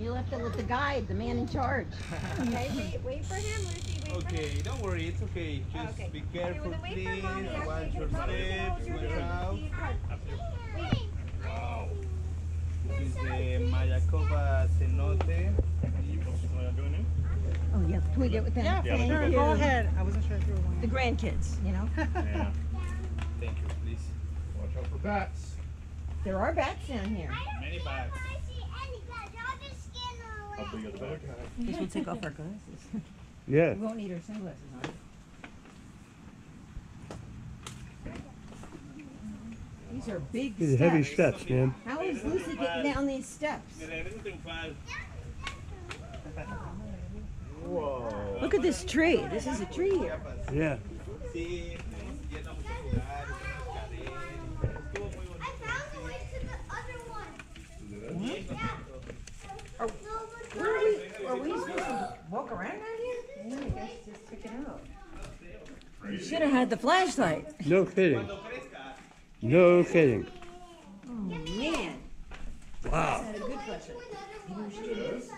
You left it with the guide, the man in charge. Okay, wait, wait for him, Lucy. Wait for him. Okay, don't worry, it's okay. Just Okay. be careful, well, then wait please. mommy. Watch your because mommy's gonna hold steps, watch out. Wow. This is the Mayakoba cenote. Oh, yeah. Can we get with them? Yeah, Yeah, sure, go go. ahead. I wasn't sure if you were The grandkids, you know? Yeah. Thank you, please. Watch out for bats. There are bats down here. Many bats. How big are the bats? Guess we'll take off our glasses. Yeah. We won't need our sunglasses on. These are big These are heavy steps. steps, man. How is Lucy getting down these steps? Whoa. Look at this tree. This is a tree here. Yeah. Walk around out here? Yeah, I guess just check it out. You should have had the flashlight. No kidding. No kidding. Oh man. Wow. Had a good flashlight. Maybe we should do this.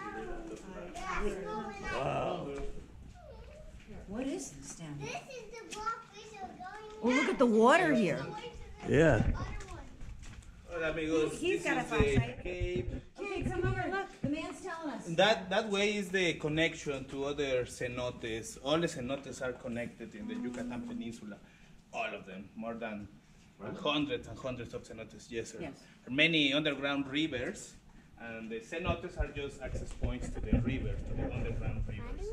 Wow. What is this down here? Oh, look at the water here. Yeah. Hola amigos, He's this got a flashlight. cave. Okay, come over. Look, the man's telling us. That that way is the connection to other cenotes. All the cenotes are connected in the Yucatan Peninsula. All of them, more than hundreds and hundreds of cenotes. Yes, sir. Yes. Many underground rivers, and the cenotes are just access points to the rivers, to the underground rivers.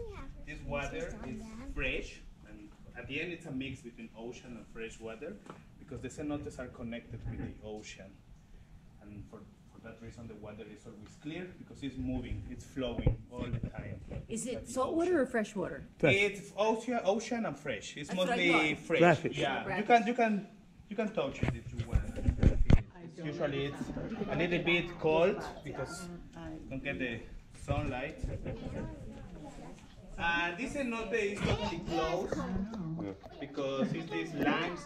This water is fresh, and at the end it's a mix between ocean and fresh water, because the cenotes are connected with the ocean, and for for that reason the water is always clear because it's moving, it's flowing all the time. Is it the salt water or fresh water? Fresh. It's ocean, ocean and fresh. It's That's what I mostly thought. fresh. Brackish. Yeah, you can you can you can touch it if you want. Usually it's a little bit cold because you don't get the sunlight. And this cenote is totally closed because it's this limestone.